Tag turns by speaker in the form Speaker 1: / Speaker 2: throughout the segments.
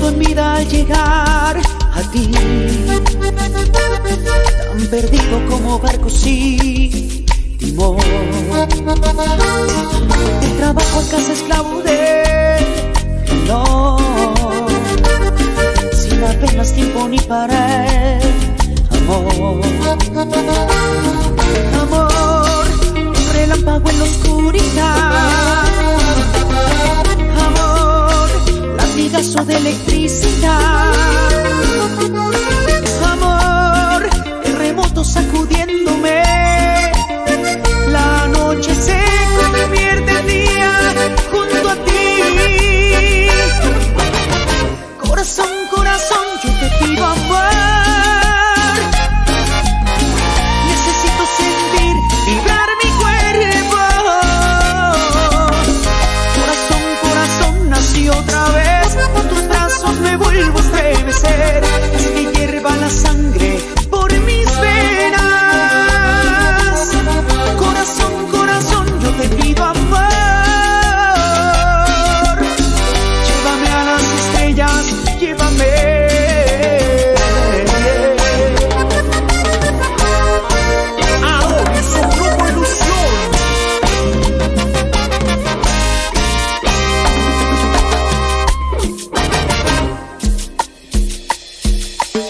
Speaker 1: tanto en llegar a ti, tan perdido como barco sin timón. El trabajo en casa esclavo de no, sin apenas tiempo ni para el amor.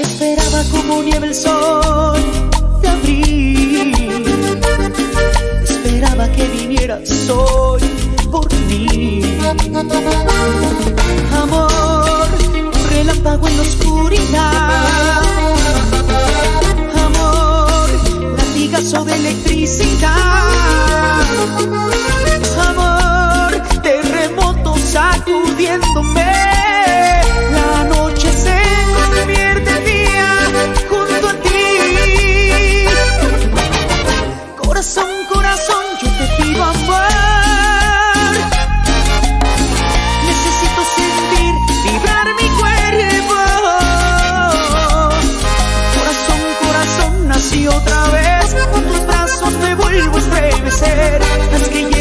Speaker 1: esperaba como nieve el sol de abril. Esperaba que viniera hoy por mí. Amor, relámpago en la oscuridad. Amor, latigazo de electricidad. Amor, terremoto sacudiendo Si otra vez con tus brazos me vuelvo a estremecer, es que ya